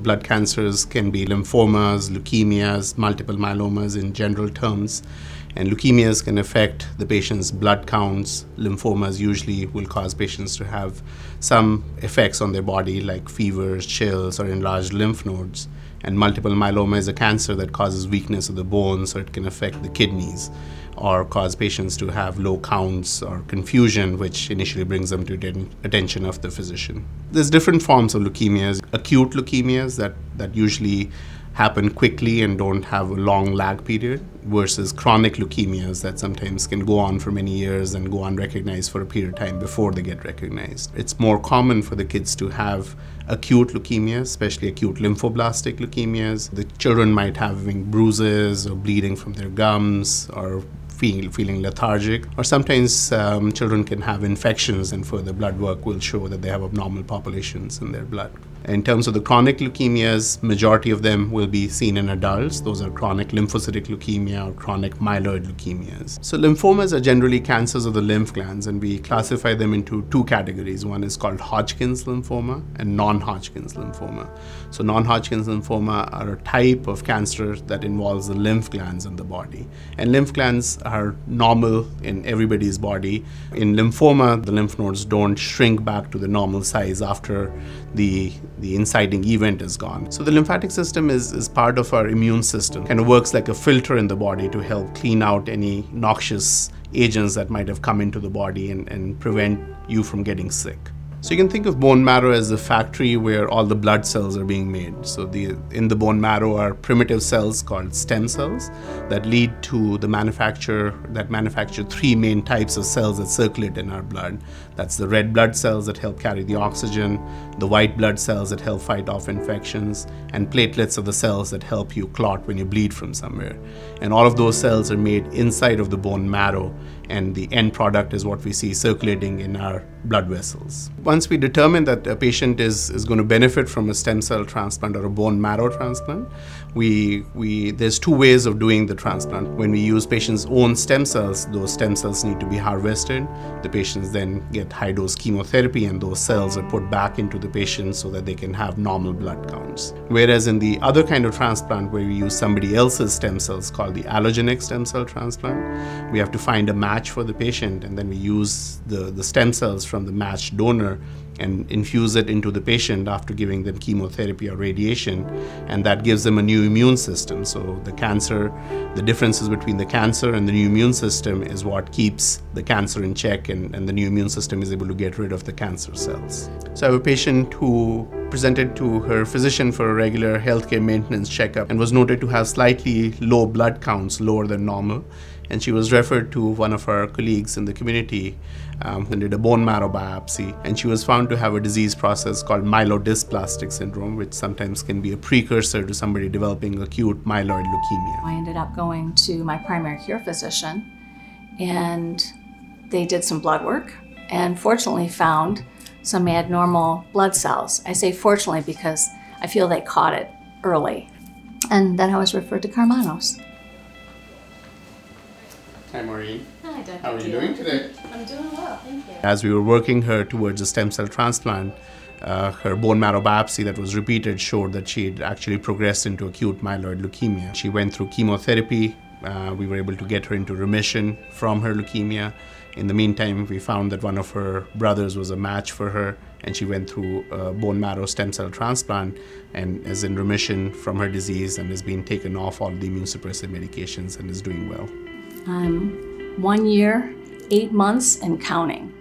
Blood cancers can be lymphomas, leukemias, multiple myelomas in general terms. And leukemias can affect the patient's blood counts. Lymphomas usually will cause patients to have some effects on their body, like fevers, chills, or enlarged lymph nodes. And multiple myeloma is a cancer that causes weakness of the bones, so it can affect the kidneys or cause patients to have low counts or confusion, which initially brings them to the attention of the physician. There's different forms of leukemias. Acute leukemias that, that usually happen quickly and don't have a long lag period versus chronic leukemias that sometimes can go on for many years and go unrecognized for a period of time before they get recognized. It's more common for the kids to have acute leukemias, especially acute lymphoblastic leukemias. The children might have having bruises or bleeding from their gums or feel, feeling lethargic. Or sometimes um, children can have infections, and further blood work will show that they have abnormal populations in their blood. In terms of the chronic leukemias, majority of them will be seen in adults. Those are chronic lymphocytic leukemia or chronic myeloid leukemias. So lymphomas are generally cancers of the lymph glands and we classify them into two categories. One is called Hodgkin's lymphoma and non-Hodgkin's lymphoma. So non-Hodgkin's lymphoma are a type of cancer that involves the lymph glands in the body. And lymph glands are normal in everybody's body. In lymphoma, the lymph nodes don't shrink back to the normal size after the the inciting event is gone. So the lymphatic system is, is part of our immune system, of works like a filter in the body to help clean out any noxious agents that might have come into the body and, and prevent you from getting sick. So you can think of bone marrow as the factory where all the blood cells are being made. So the, in the bone marrow are primitive cells called stem cells that lead to the manufacture that manufacture three main types of cells that circulate in our blood. That's the red blood cells that help carry the oxygen, the white blood cells that help fight off infections, and platelets are the cells that help you clot when you bleed from somewhere. And all of those cells are made inside of the bone marrow and the end product is what we see circulating in our blood vessels. Once we determine that a patient is, is going to benefit from a stem cell transplant or a bone marrow transplant, we, we, there's two ways of doing the transplant. When we use patients' own stem cells, those stem cells need to be harvested. The patients then get high dose chemotherapy, and those cells are put back into the patient so that they can have normal blood counts. Whereas in the other kind of transplant, where we use somebody else's stem cells called the allogenic stem cell transplant, we have to find a match for the patient, and then we use the, the stem cells from the matched donor and infuse it into the patient after giving them chemotherapy or radiation, and that gives them a new immune system. So the cancer, the differences between the cancer and the new immune system is what keeps the cancer in check, and, and the new immune system is able to get rid of the cancer cells. So I have a patient who presented to her physician for a regular healthcare maintenance checkup and was noted to have slightly low blood counts, lower than normal and she was referred to one of her colleagues in the community um, who did a bone marrow biopsy, and she was found to have a disease process called myelodysplastic syndrome, which sometimes can be a precursor to somebody developing acute myeloid leukemia. I ended up going to my primary care physician, and they did some blood work, and fortunately found some abnormal blood cells. I say fortunately because I feel they caught it early. And then I was referred to Karmanos. Hi, Maureen. Hi, Dr. How are you doing today? I'm doing well, thank you. As we were working her towards a stem cell transplant, uh, her bone marrow biopsy that was repeated showed that she had actually progressed into acute myeloid leukemia. She went through chemotherapy. Uh, we were able to get her into remission from her leukemia. In the meantime, we found that one of her brothers was a match for her, and she went through a bone marrow stem cell transplant and is in remission from her disease and has been taken off all the immune suppressive medications and is doing well. I'm one year, eight months, and counting.